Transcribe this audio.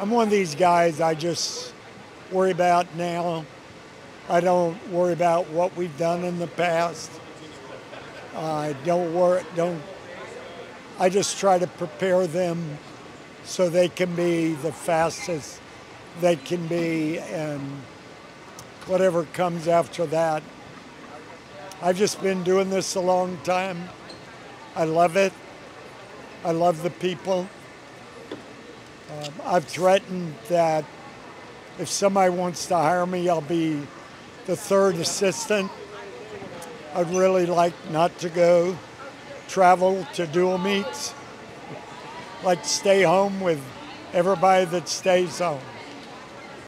I'm one of these guys I just worry about now. I don't worry about what we've done in the past. I don't worry, don't, I just try to prepare them so they can be the fastest they can be and whatever comes after that. I've just been doing this a long time. I love it. I love the people. Um, I've threatened that if somebody wants to hire me, I'll be the third assistant. I'd really like not to go travel to dual meets, like stay home with everybody that stays home.